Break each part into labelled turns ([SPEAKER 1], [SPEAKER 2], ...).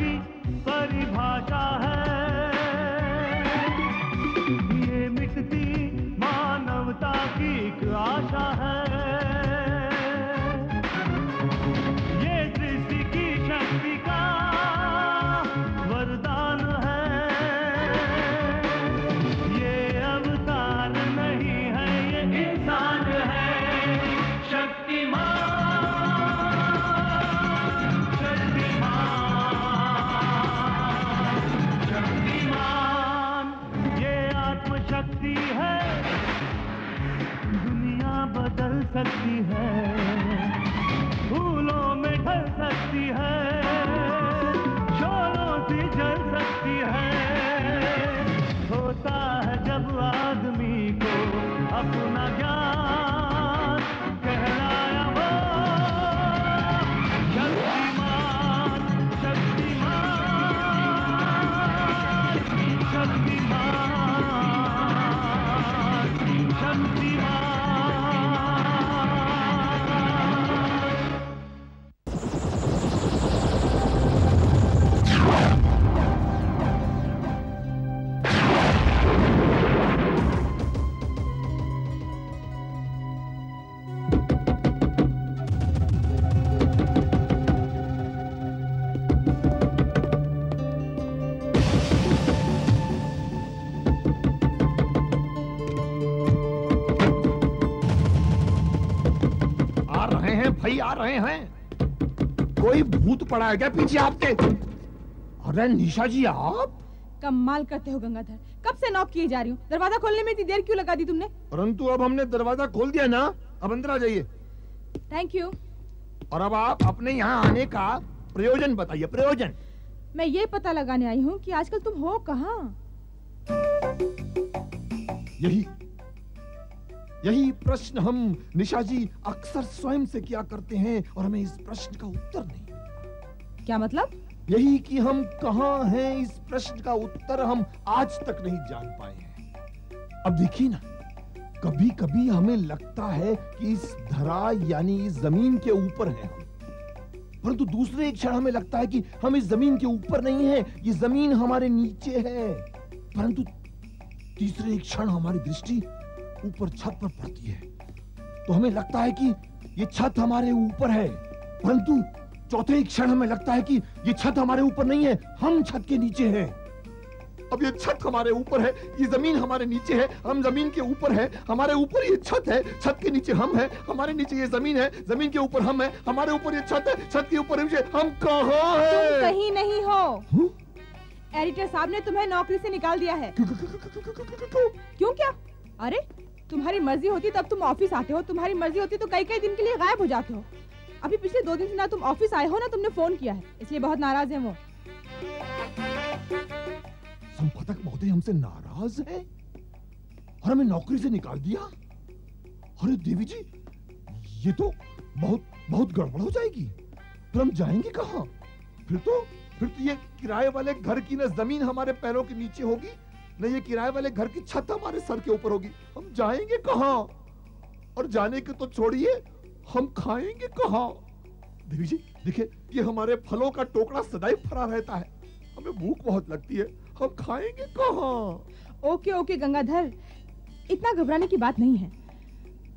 [SPEAKER 1] की परिभाषा
[SPEAKER 2] भाई आ रहे हैं। कोई भूत पड़ा है क्या पीछे आपके? अरे निशा जी आप?
[SPEAKER 3] कमाल करते हो गंगाधर। कब से नॉक किए जा रही हूँ? दरवाज़ा खोलने में इतनी देर क्यों लगा दी तुमने?
[SPEAKER 2] परंतु अब हमने दरवाज़ा खोल दिया ना अब अंदर आ जाइए।
[SPEAKER 3] थैंक यू
[SPEAKER 2] और अब आप अपने यहाँ आने का प्रयोजन बताइए प्रयोजन।
[SPEAKER 3] मैं ये पता लगाने आई हूँ कि आजकल तुम हो कहाँ?
[SPEAKER 2] यही। यही प्रश्न हम निशा जी अक्सर स्वयं से किया करते हैं और हमें इस प्रश्न का उत्तर नहीं
[SPEAKER 3] क्या मतलब?
[SPEAKER 2] यही कि हम कहाँ हैं इस प्रश्न का उत्तर हम आज तक नहीं जान पाए हैं। अब देखिए ना कभी कभी हमें लगता है कि इस धरा यानी इस ज़मीन के ऊपर है हम। परंतु दूसरे एक क्षण हमें लगता है कि हम इस ज़मीन के ऊपर नहीं है ये ज़मीन हमारे नीचे है। परंतु तीसरे एक क्षण हमारी दृष्टि ऊपर छत पर पड़ती है। तो हमें लगता है कि ये छत हमारे ऊपर है। परंतु चौथे क्षण हमें लगता है कि ये छत हमारे ऊपर नहीं है। हम छत के नीचे हैं। अब ये छत हमारे ऊपर है। ये ज़मीन हमारे नीचे है। हम ज़मीन के ऊपर है। हमारे ऊपर ये छत है। छत के नीचे हम है। हमारे नीचे ये ज़मीन है। ज़मीन के ऊपर हम है। हमारे ऊपर ये छत है। छत के ऊपर हम कहाँ हैं?
[SPEAKER 3] कहीं नहीं हो।
[SPEAKER 2] हूँ?
[SPEAKER 3] एडिटर साहब ने तुम्हें नौकरी से निकाल दिया है?
[SPEAKER 2] क्यों क्या?
[SPEAKER 3] अरे तुम्हारी मर्ज़ी होती तब तुम ऑफ़िस आते हो। तुम्हारी मर्ज़ी होती तो कई कई दिन के लिए गायब हो जाते हो। अभी पिछले दो दिन से ना तुम ऑफ़िस आए हो, ना तुमने फ़ोन किया है। इसलिए बहुत नाराज़ है वो।
[SPEAKER 2] संपादक महोदय, हमसे नाराज़ है? और हमें नौकरी से निकाल दिया? अरे देवी जी, ये तो बहुत बहुत गड़बड़ हो जाएगी। फिर हम जाएँगे कहाँ? फिर तो फिर तो ये किराए वाले घर की ना ज़मीन हमारे पैरों के नीचे होगी। न ये किराए वाले घर की छत हमारे सर के ऊपर होगी। हम जाएँगे कहा? और जाने के तो छोड़िए हम खाएँगे कहा? देवी जी देखिए ये हमारे फलों का टोकरा सदैव भरा रहता है। हमें भूख बहुत लगती है। हम खाएँगे कहा?
[SPEAKER 3] Okay okay Gangadhar. इतना घबराने की बात नहीं है।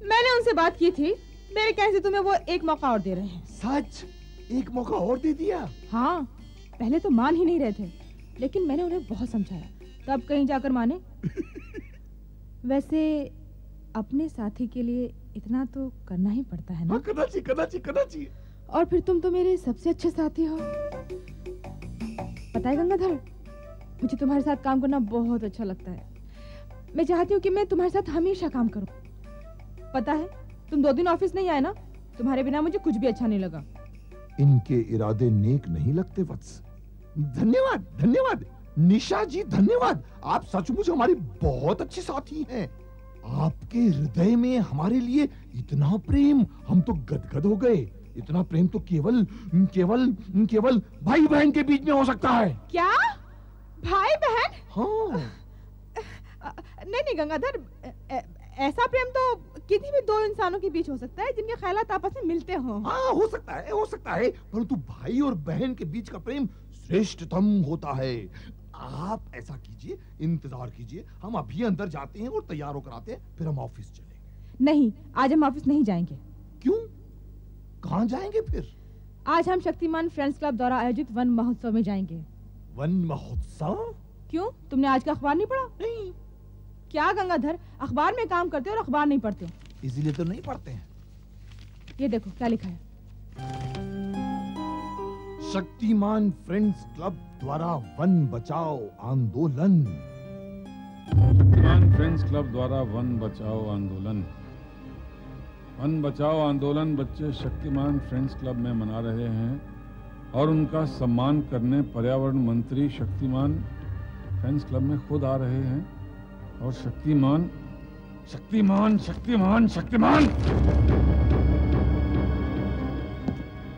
[SPEAKER 3] मैंने उनसे बात की थी। मेरे कहने से तुम्हें वो एक मौका और दे रहे हैं।
[SPEAKER 2] सच? एक मौका और दे दिया?
[SPEAKER 3] हाँ पहले तो मान ही नहीं रहे थे। लेकिन मैंने उन्हें बहुत समझाया। तब कहीं जाकर माने? वैसे अपने साथी के लिए इतना तो करना ही पड़ता है
[SPEAKER 2] हाँ
[SPEAKER 3] ना
[SPEAKER 2] करना चाहिए करना चाहिए करना चाहिए।
[SPEAKER 3] और फिर तुम तो मेरे सबसे अच्छे साथी हो। पता है गंगाधर मुझे तुम्हारे साथ काम करना बहुत अच्छा लगता है। मैं चाहती हूँ कि मैं तुम्हारे साथ हमेशा काम करूँ। पता है तुम दो दिन ऑफ़िस नहीं आए ना? तुम्हारे बिना मुझे कुछ भी अच्छा नहीं लगा।
[SPEAKER 2] इनके इरादे नेक नहीं लगते वत्स। धन्यवाद धन्यवाद। निशा जी धन्यवाद। आप सचमुच हमारी बहुत अच्छी साथी हैं। आपके हृदय में हमारे लिए इतना प्रेम। हम तो गदगद हो गए। इतना प्रेम तो केवल केवल केवल भाई बहन के बीच में हो सकता है।
[SPEAKER 3] क्या? भाई बहन
[SPEAKER 2] हाँ।
[SPEAKER 3] नहीं नहीं गंगाधर ऐसा प्रेम तो किसी भी दो इंसानों के बीच हो सकता है जिनके ख्यालात आपस में मिलते हो।
[SPEAKER 2] हाँ हो सकता है हो सकता है। परंतु भाई और बहन के बीच का प्रेम श्रेष्ठतम होता है। आप ऐसा कीजिए इंतज़ार कीजिए। हम अभी अंदर जाते हैं और तैयार होकर आते हैं फिर हम ऑफ़िस चलेंगे।
[SPEAKER 3] नहीं आज हम ऑफ़िस नहीं जाएँगे।
[SPEAKER 2] क्यों? कहाँ जाएँगे फिर?
[SPEAKER 3] आज हम शक्तिमान फ्रेंड्स क्लब द्वारा आयोजित वन महोत्सव में जाएँगे।
[SPEAKER 2] वन महोत्सव?
[SPEAKER 3] क्यों? तुमने आज का अखबार नहीं पढ़ा?
[SPEAKER 2] नहीं।
[SPEAKER 3] क्या गंगाधर अखबार में काम करते हो और अखबार नहीं पढ़ते हो?
[SPEAKER 2] इसीलिए तो नहीं पढ़ते हैं।
[SPEAKER 3] ये देखो क्या लिखा है।
[SPEAKER 2] शक्तिमान फ्रेंड्स क्लब द्वारा वन बचाओ आंदोलन।
[SPEAKER 4] शक्तिमान फ्रेंड्स क्लब द्वारा वन बचाओ आंदोलन। वन बचाओ आंदोलन बच्चे शक्तिमान फ्रेंड्स क्लब में मना रहे हैं और उनका सम्मान करने पर्यावरण मंत्री शक्तिमान फ्रेंड्स क्लब में खुद आ रहे हैं। और शक्तिमान शक्तिमान शक्तिमान शक्तिमान!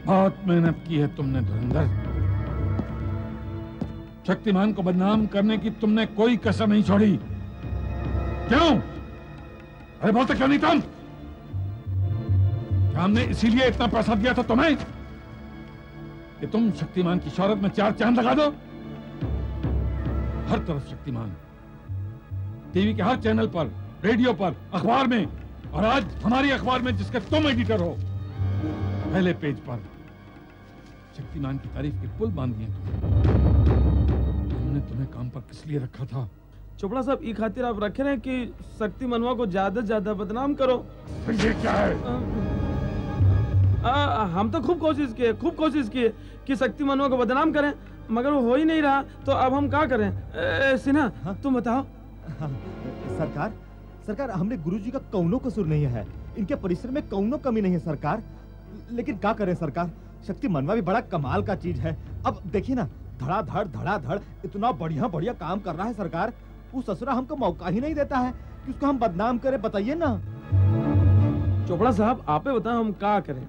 [SPEAKER 4] बहुत मेहनत की है तुमने धुरंधर। शक्तिमान को बदनाम करने की तुमने कोई कसर नहीं छोड़ी। क्यों? अरे बोलते क्यों नहीं तुम? क्या हमने इसीलिए इतना पैसा दिया था तुम्हें कि तुम शक्तिमान की शौहरत में चार चाँद लगा दो। हर तरफ़ शक्तिमान। टीवी के हर चैनल पर, रेडियो पर, अखबार में, और आज हमारी अखबार में जिसके तुम एडिटर हो, पहले पेज पर। शक्तिमान की तारीफ़ के पुल बाँध दिए तुमने। हमने तुम्हें काम पर किस लिए रखा था?
[SPEAKER 5] चोपड़ा साहब ई खातिर आप रखे रहे कि शक्ति मनवा को ज़्यादा से ज़्यादा बदनाम करो।
[SPEAKER 4] ये क्या है?
[SPEAKER 5] आ, आ, हम तो खूब कोशिश किए खूब कोशिश किए कि शक्ति मनवा को बदनाम करें मगर वो हो ही नहीं रहा तो अब हम क्या करें? ए, सिन्हा तुम बताओ।
[SPEAKER 6] हाँ, सरकार सरकार हमने गुरुजी का कौनो कसूर नहीं है। इनके परिश्रम में कौनो कमी नहीं है सरकार। लेकिन क्या करें सरकार? शक्ति मनवा भी बड़ा कमाल का चीज़ है। अब देखिए ना, धड़ाधड़ धड़ाधड़, इतना बढ़िया बढ़िया काम कर रहा है सरकार। वो ससुरा हमको मौका ही नहीं देता है कि उसको हम बदनाम करें, बताइए ना।
[SPEAKER 5] चोपड़ा साहब, आपे बताओ हम क्या करें?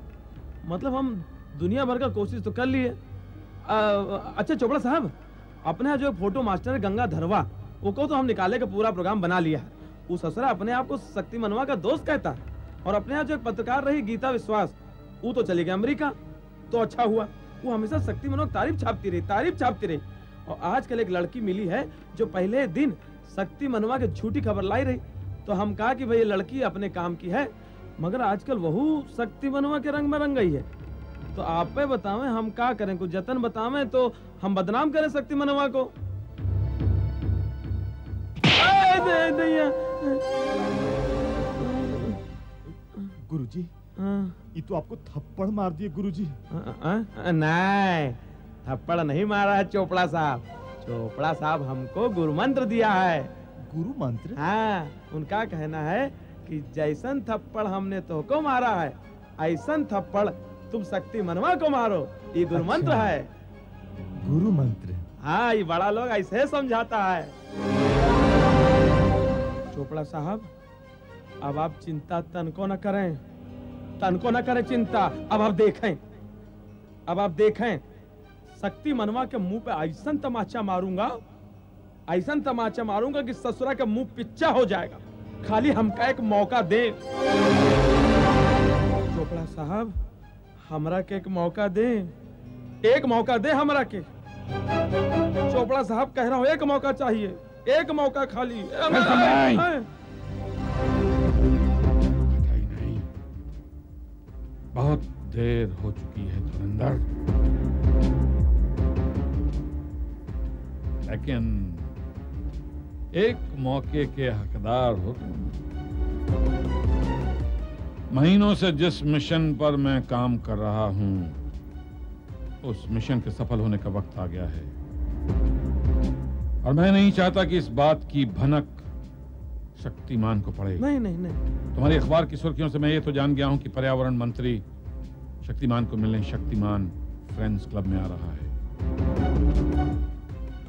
[SPEAKER 5] मतलब हम दुनिया भर का कोशिश तो कर लिए। अच्छा चोपड़ा साहब, अपने जो फ़ोटो मास्टर है गंगा धरवा, वो को तो हम निकाले का पूरा प्रोग्राम बना लिया है। वो ससुरा अपने आप को शक्ति मनवा का दोस्त कहता है। और अपने यहाँ जो एक पत्रकार रही गीता विश्वास, वो तो चली गई अमेरिका। तो अच्छा हुआ। वो हमेशा शक्ति मनवा की तारीफ़ छापती रही तारीफ़ छापती रही। और आजकल एक लड़की मिली है जो पहले दिन शक्ति मनवा की झूठी खबर लाई रही। तो हम कहा कि भाई ये लड़की अपने काम की है मगर आजकल वहू शक्ति मनवा के रंग में रंग गई है। तो आप पे बतावें हम क्या करें कुछ जतन बतावे तो हम बदनाम करें शक्ति मनवा को। ए, दे-
[SPEAKER 6] गुरुजी
[SPEAKER 5] हाँ,
[SPEAKER 6] ये तो आपको थप्पड़ मार दिए गुरुजी।
[SPEAKER 5] नहीं थप्पड़ नहीं मारा है चोपड़ा साहब। चोपड़ा साहब हमको गुरु मंत्र दिया है।
[SPEAKER 6] गुरु मंत्र
[SPEAKER 5] हाँ उनका कहना है कि जैसन थप्पड़ हमने तो को मारा है ऐसन थप्पड़ तुम शक्ति मनवा को मारो। ये गुरु
[SPEAKER 6] अच्छा।
[SPEAKER 5] मंत्र है।
[SPEAKER 6] गुरु मंत्र
[SPEAKER 5] हाँ ये बड़ा लोग ऐसे समझाता है। चोपड़ा साहब अब आप चिंता तन को न करें। तनको न करें चिंता। अब आप देखें। अब आप देखें। शक्ति मनवा के मुँह पे ऐसन तमाचा मारूँगा। ऐसन तमाचा मारूँगा कि ससुरा का मुँह पिच्चा हो जाएगा। खाली हमका एक मौका दे। चोपड़ा साहब हमरा के एक मौका दे। एक मौका दे हमरा के। चोपड़ा साहब कह रहा हूँ एक मौका चाहिए। एक मौका खाली।
[SPEAKER 4] बहुत देर हो चुकी है धुरंधर। लेकिन एक मौके के हकदार हो महीनों से जिस मिशन पर मैं काम कर रहा हूँ, उस मिशन के सफल होने का वक्त आ गया है। और मैं नहीं चाहता कि इस बात की भनक शक्तिमान को पड़े
[SPEAKER 5] नहीं नहीं नहीं।
[SPEAKER 4] तुम्हारी अखबार की सुर्खियों से मैं ये तो जान गया हूँ कि पर्यावरण मंत्री शक्तिमान को मिलने शक्तिमान फ्रेंड्स क्लब में आ रहा है।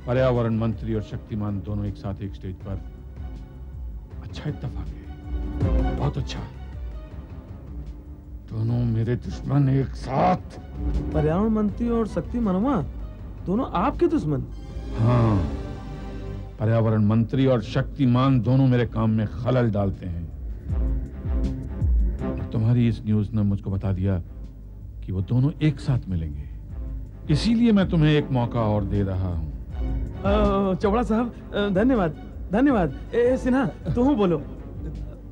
[SPEAKER 4] पर्यावरण मंत्री और शक्तिमान दोनों एक साथ एक स्टेज पर अच्छा इत्तेफाक है। बहुत अच्छा। दोनों मेरे दुश्मन एक साथ।
[SPEAKER 5] पर्यावरण मंत्री और शक्ति मनवा दोनों आपके दुश्मन।
[SPEAKER 4] हाँ। पर्यावरण मंत्री और शक्तिमान दोनों मेरे काम में खलल डालते हैं। तुम्हारी इस न्यूज़ ने मुझको बता दिया कि वो दोनों एक साथ मिलेंगे। इसीलिए मैं तुम्हें एक मौका और दे रहा हूँ।
[SPEAKER 5] चोपड़ा साहब धन्यवाद धन्यवाद। ए, ए, सिन्हा तुम बोलो।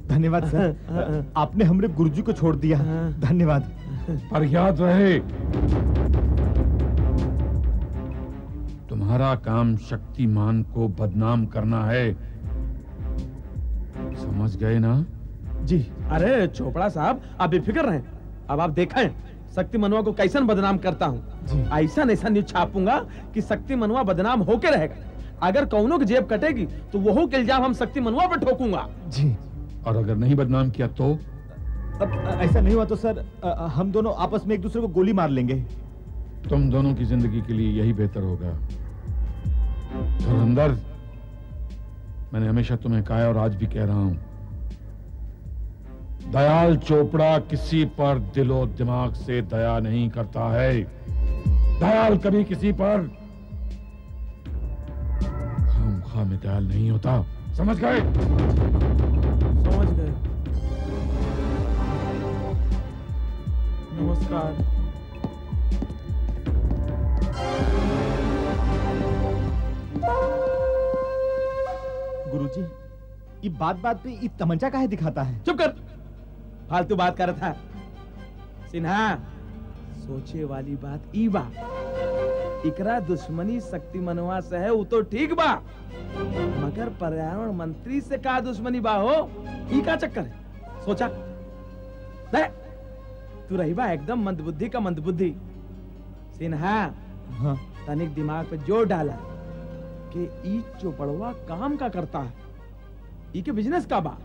[SPEAKER 6] धन्यवाद सर। आपने हमरे गुरुजी को छोड़ दिया। धन्यवाद।
[SPEAKER 4] पर याद रहे तुम्हारा काम शक्तिमान को बदनाम करना है। समझ गए ना?
[SPEAKER 5] जी अरे चोपड़ा साहब आप बेफिक्र रहें। अब आप देखें शक्ति मनवा को कैसन बदनाम करता हूँ। ऐसा ऐसा न्यूज़ छापूँगा कि शक्ति मनवा बदनाम होके रहेगा। अगर कौनों की जेब कटेगी तो वो के इल्ज़ाम हम शक्ति मनवा पर ठोकूँगा।
[SPEAKER 6] जी।
[SPEAKER 4] और अगर नहीं बदनाम किया तो?
[SPEAKER 6] अब ऐसा नहीं हुआ तो सर हम दोनों आपस में एक दूसरे को गोली मार लेंगे।
[SPEAKER 4] तुम दोनों की ज़िंदगी के लिए यही बेहतर होगा। धुरंधर मैंने हमेशा तुम्हें कहा है और आज भी कह रहा हूँ। दयाल चोपड़ा किसी पर दिलो दिमाग से दया नहीं करता है। दयाल कभी किसी पर खाम दयाल नहीं होता। समझ गए?
[SPEAKER 5] समझ गए। नमस्कार।
[SPEAKER 6] गुरुजी ये बात बात पे ये तमंचा काहे दिखाता है?
[SPEAKER 5] चुप कर। फालतू बात कर था। सिन्हा सोचे वाली बात ई बा। इकरा दुश्मनी शक्ति मनवा से है वो तो ठीक बा। मगर पर्यावरण मंत्री से का दुश्मनी बा हो ई का चक्कर है? सोचा। ले, तू रही बा एकदम मंदबुद्धि का मंदबुद्धि। सिन्हा
[SPEAKER 6] हाँ।
[SPEAKER 5] तनिक दिमाग पे ज़ोर डाला। कि ई चोपड़वा काम का करता है। ई के बिज़नेस का बा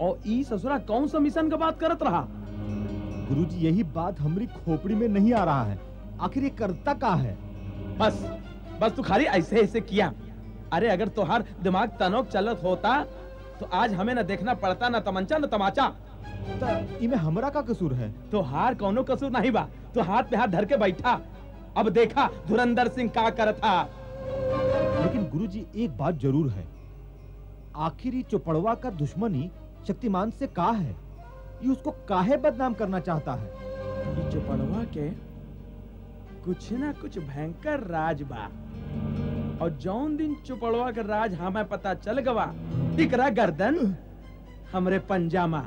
[SPEAKER 5] और ई ससुरा कौन सा मिशन का बात करत रहा?
[SPEAKER 6] गुरुजी यही बात हमारी खोपड़ी में नहीं आ रहा है। आखिर ये करता का है?
[SPEAKER 5] बस बस तू खाली ऐसे ऐसे किया। अरे अगर तुहार दिमाग तनोक चलत होता तो आज हमें न देखना पड़ता न तमंचा न तमाचा।
[SPEAKER 6] त इमे हमरा का कसूर है?
[SPEAKER 5] तो हार कौनो कसूर नहीं बा। तो हाथ पे हाथ धर के बैठा। अब देखा धुरंधर सिंह का करता
[SPEAKER 6] गुरुजी, एक बात ज़रूर है। आखिर चौपड़वा का दुश्मनी शक्तिमान से का है? ये उसको काहे बदनाम करना चाहता है?
[SPEAKER 5] ये चौपड़वा के कुछ ना कुछ भयंकर राज बा। और जौन दिन चुपड़वा का राज हमें पता चल गवा इकरा गर्दन? हमरे पंजामा।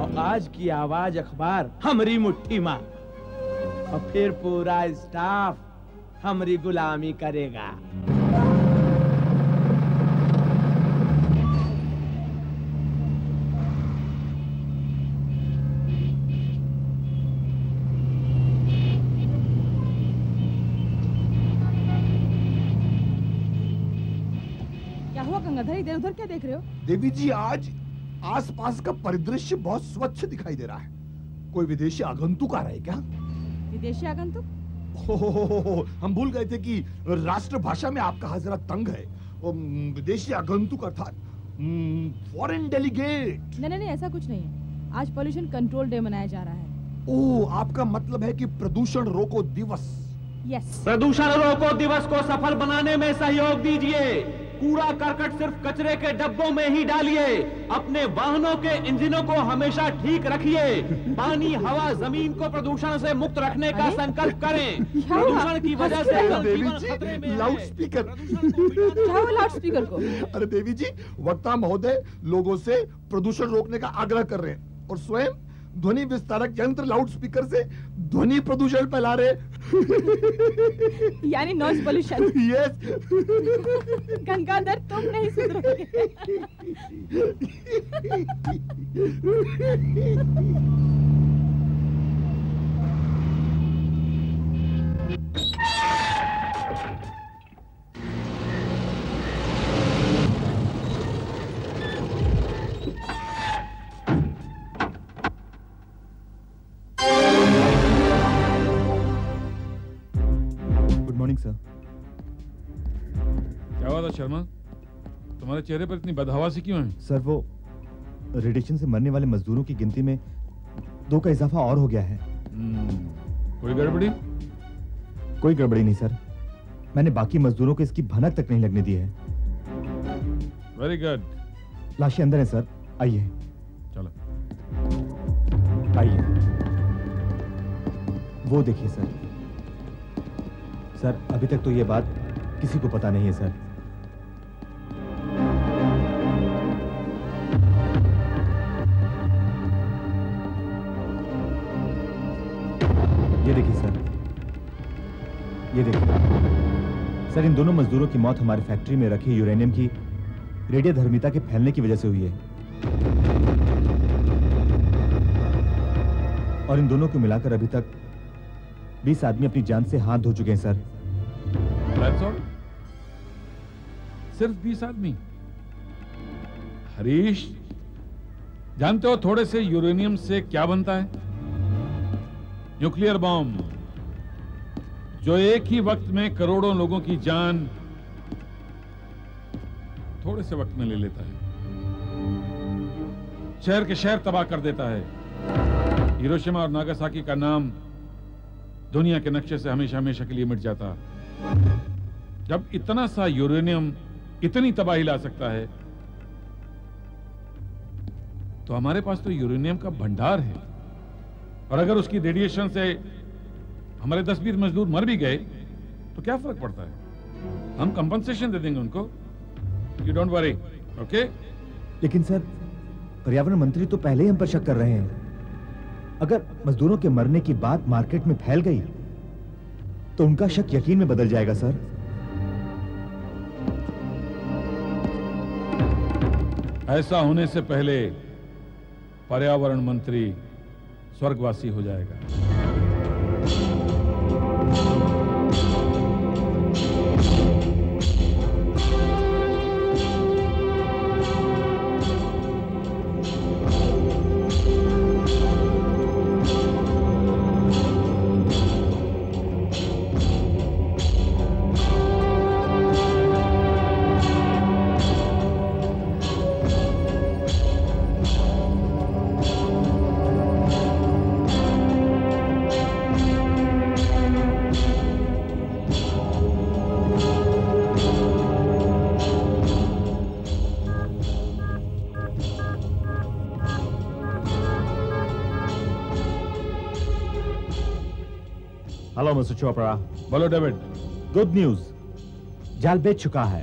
[SPEAKER 5] और आज की आवाज़ अखबार, हमरी मुट्ठी माँ। और फिर पूरा स्टाफ हमरी गुलामी करेगा
[SPEAKER 3] क्या हुआ गंगाधर इधर उधर क्या देख रहे हो?
[SPEAKER 2] देवी जी आज आसपास का परिदृश्य बहुत स्वच्छ दिखाई दे रहा है। कोई विदेशी आगंतुक आ रहा है क्या?
[SPEAKER 3] विदेशी आगंतुक?
[SPEAKER 2] हो, हो, हो, हो, हो, हम भूल गए थे कि राष्ट्रभाषा में आपका हाजरा तंग है। विदेशी आगंतुक अर्थात फॉरेन डेलीगेट
[SPEAKER 3] नहीं नहीं नहीं ऐसा कुछ नहीं है। आज पॉल्यूशन कंट्रोल डे मनाया जा रहा है।
[SPEAKER 2] ओ आपका मतलब है कि प्रदूषण रोको दिवस।
[SPEAKER 3] यस
[SPEAKER 7] प्रदूषण रोको दिवस को सफल बनाने में सहयोग दीजिए। कूड़ा करकट सिर्फ़ कचरे के डब्बों में ही डालिए। अपने वाहनों के इंजनों को हमेशा ठीक रखिए। पानी हवा ज़मीन को प्रदूषण से मुक्त रखने का संकल्प करें। प्रदूषण की वजह से
[SPEAKER 3] क्या? हुआ लाउड स्पीकर को।
[SPEAKER 2] अरे देवी जी वक्ता महोदय लोगों से प्रदूषण रोकने का आग्रह कर रहे हैं और स्वयं ध्वनि विस्तारक यंत्र लाउड स्पीकर से ध्वनि प्रदूषण फैला रहे
[SPEAKER 3] यानी नॉइज़ पोल्यूशन
[SPEAKER 2] यस
[SPEAKER 3] गंगाधर तुम नहीं सुन सुधरोगे
[SPEAKER 4] क्या हुआ था शर्मा? तुम्हारे चेहरे पर इतनी बदहवासी क्यों है?
[SPEAKER 6] सर वो रेडिएशन से मरने वाले मजदूरों की गिनती में दो का इजाफा और हो गया है।
[SPEAKER 4] हम्म, कोई गड़बड़ी?
[SPEAKER 6] कोई गड़बड़ी नहीं सर। मैंने बाकी मजदूरों को इसकी भनक तक नहीं लगने दी है।
[SPEAKER 4] वेरी गुड
[SPEAKER 6] लाशें अंदर है सर। आइए।
[SPEAKER 4] चलो।
[SPEAKER 6] आइए। वो देखिए सर। सर, अभी तक तो ये बात किसी को पता नहीं है, सर। ये देखिए, सर। ये देखिए। सर, इन दोनों मजदूरों की मौत हमारी फैक्ट्री में रखी यूरेनियम की रेडियो धर्मिता के फैलने की वजह से हुई है। और इन दोनों को मिलाकर अभी तक 20 आदमी अपनी जान से हाथ धो चुके हैं, सर।
[SPEAKER 4] सिर्फ़ बीस आदमी? हरीश, जानते हो थोड़े से यूरेनियम से क्या बनता है? न्यूक्लियर बॉम्ब, जो एक ही वक्त में करोड़ों लोगों की जान थोड़े से वक्त में ले लेता है। शहर के शहर तबाह कर देता है। हिरोशिमा और नागासाकी का नाम दुनिया के नक्शे से हमेशा हमेशा के लिए मिट जाता। जब इतना सा यूरेनियम इतनी तबाही ला सकता है तो हमारे पास तो यूरेनियम का भंडार है। और अगर उसकी रेडिएशन से हमारे दस बीस मजदूर मर भी गए तो क्या फ़र्क पड़ता है? हम कंपनसेशन दे देंगे उनको। यू डोंट वरी ओके
[SPEAKER 6] लेकिन सर, पर्यावरण मंत्री तो पहले ही हम पर शक कर रहे हैं। अगर मजदूरों के मरने की बात मार्केट में फैल गई तो उनका शक यकीन में बदल जाएगा, सर।
[SPEAKER 4] ऐसा होने से पहले पर्यावरण मंत्री स्वर्गवासी हो जाएगा।
[SPEAKER 6] हेलो मिस्टर चोपड़ा
[SPEAKER 4] बोलो डेविड
[SPEAKER 6] गुड न्यूज़ जाल बेच चुका है।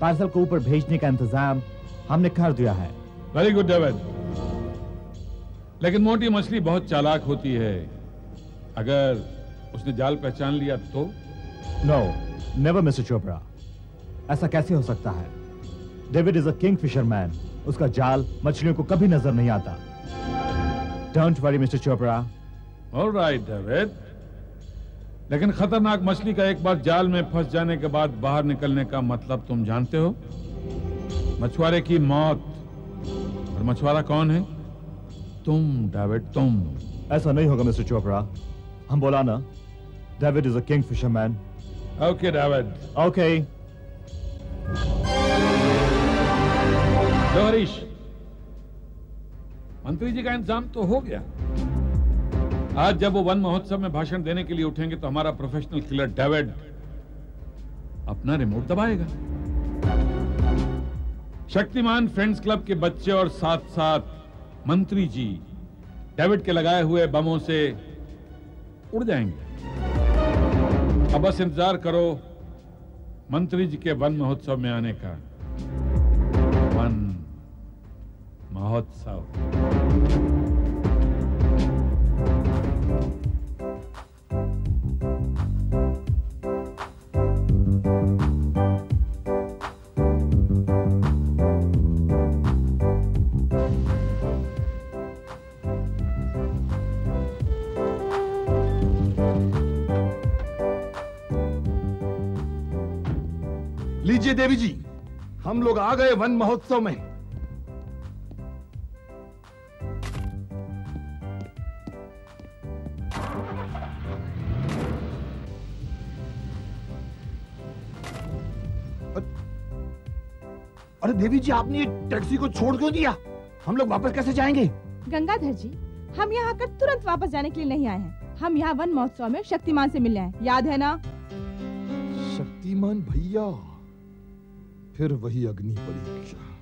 [SPEAKER 6] पार्सल को ऊपर भेजने का इंतज़ाम हमने कर दिया है।
[SPEAKER 4] वेरी गुड डेविड लेकिन मोटी मछली बहुत चालाक होती है। अगर उसने जाल पहचान लिया तो?
[SPEAKER 6] नो नेवर मिस्टर चोपड़ा ऐसा कैसे हो सकता है? David is a king fisherman उसका जाल मछलियों को कभी नज़र नहीं आता। Don't worry mister Chopra
[SPEAKER 4] all right David लेकिन खतरनाक मछली का एक बार जाल में फंस जाने के बाद बाहर निकलने का मतलब तुम जानते हो? मछुआरे की मौत। और मछुआरा कौन है? तुम डेविड तुम।
[SPEAKER 6] ऐसा नहीं होगा मिस्टर चोपड़ा। हम बोला ना David is a king fisherman
[SPEAKER 4] okay David
[SPEAKER 6] okay
[SPEAKER 4] Harish मंत्री जी का इंतज़ाम तो हो गया। आज जब वो वन महोत्सव में भाषण देने के लिए उठेंगे तो हमारा प्रोफेशनल किलर डेविड अपना रिमोट दबाएगा। शक्तिमान फ्रेंड्स क्लब के बच्चे और साथ साथ मंत्री जी डेविड के लगाए हुए बमों से उड़ जाएँगे। अब बस इंतज़ार करो, मंत्री जी के वन महोत्सव में आने का। वन महोत्सव।
[SPEAKER 2] लीजिए देवी जी हम लोग आ गए वन महोत्सव में। अरे देवी जी आपने ये टैक्सी को छोड़ क्यों दिया? हम लोग वापस कैसे जाएँगे?
[SPEAKER 3] गंगाधर जी हम यहाँ आकर तुरंत वापस जाने के लिए नहीं आए हैं। हम यहाँ वन महोत्सव में शक्तिमान से मिलने आए याद है ना?
[SPEAKER 2] शक्तिमान भैया। फिर वही अग्नि परीक्षा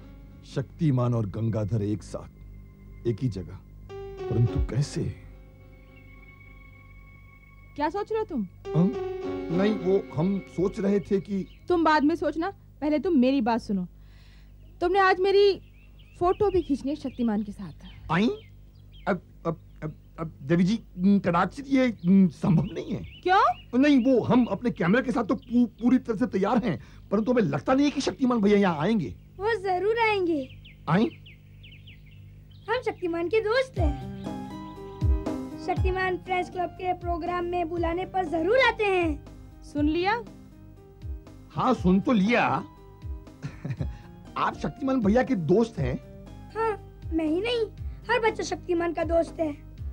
[SPEAKER 2] शक्तिमान और गंगाधर एक साथ एक ही जगह। परंतु कैसे?
[SPEAKER 3] क्या सोच रहे हो तुम?
[SPEAKER 2] हम? नहीं वो हम सोच रहे थे कि
[SPEAKER 3] तुम बाद में सोचना पहले तुम मेरी बात सुनो। तुमने आज मेरी फ़ोटो भी खींचनी है शक्तिमान के साथ।
[SPEAKER 2] आई? अब, देवी जी कदाचित ये संभव नहीं है।
[SPEAKER 3] क्यों?
[SPEAKER 2] नहीं वो हम अपने कैमरे के साथ तो पू, पूरी तरह से तैयार हैं परंतु हमें लगता नहीं है कि शक्तिमान भैया यहाँ आएँगे।
[SPEAKER 8] वो ज़रूर आएँगे।
[SPEAKER 2] आई
[SPEAKER 8] हम शक्तिमान के दोस्त हैं। शक्तिमान फ्रेंड्स क्लब के प्रोग्राम में बुलाने पर ज़रूर आते हैं।
[SPEAKER 3] सुन लिया?
[SPEAKER 2] हाँ सुन तो लिया। आप शक्तिमान भैया के दोस्त हैं?
[SPEAKER 8] हाँ मैं ही नहीं हर बच्चा शक्तिमान का दोस्त है।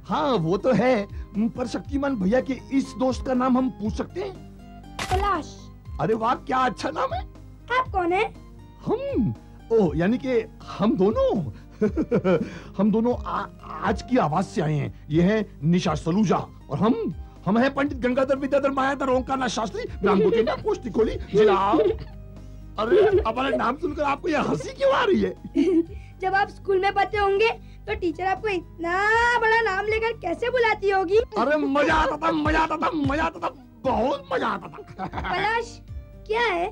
[SPEAKER 2] हाँ वो तो है। पर शक्तिमान भैया के इस दोस्त का नाम हम पूछ सकते हैं?
[SPEAKER 8] कैलाश।
[SPEAKER 2] अरे वाह क्या अच्छा नाम है?
[SPEAKER 8] आप कौन है?
[SPEAKER 2] हम? ओ यानी कि हम दोनों? हम दोनों आ, आज की आवाज़ से आए हैं। ये है निशा सलूजा और हम? हम हैं पंडित गंगाधर विद्याधर मायाधर ओंकार शास्त्री ब्राह्मण ना खोली जिला अरे हमारा नाम सुनकर आपको ये हँसी क्यों आ रही है?
[SPEAKER 8] जब आप स्कूल में पढ़ते होंगे तो टीचर आपको इतना बड़ा नाम लेकर कैसे बुलाती होगी?
[SPEAKER 2] अरे मज़ा आता था मज़ा आता था मज़ा आता था बहुत मज़ा आता था।
[SPEAKER 8] पलाश क्या है?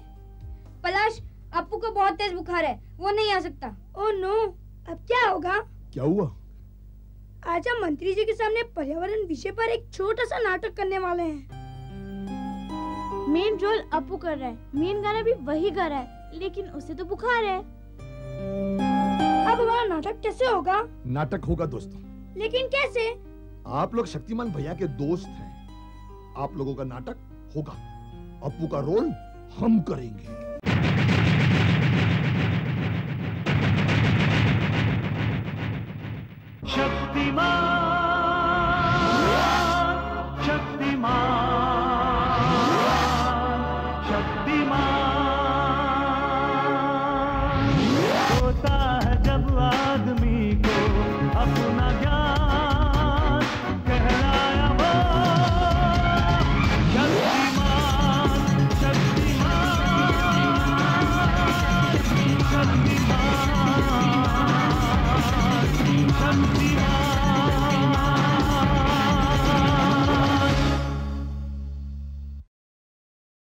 [SPEAKER 8] पलाश अपू को बहुत तेज बुखार है वो नहीं आ सकता। ओ नो अब क्या होगा?
[SPEAKER 2] क्या हुआ?
[SPEAKER 8] आज हम मंत्री जी के सामने पर्यावरण विषय पर एक छोटा सा नाटक करने वाले हैं।
[SPEAKER 9] मेन रोल अपू कर रहा है। मेन गाना भी वही गा रहा है लेकिन उसे तो बुखार है।
[SPEAKER 8] अब दोबारा नाटक कैसे होगा?
[SPEAKER 2] नाटक होगा दोस्तों।
[SPEAKER 8] लेकिन कैसे?
[SPEAKER 2] आप लोग शक्तिमान भैया के दोस्त हैं। आप लोगों का नाटक होगा। अप्पू का रोल हम करेंगे।
[SPEAKER 1] शक्तिमान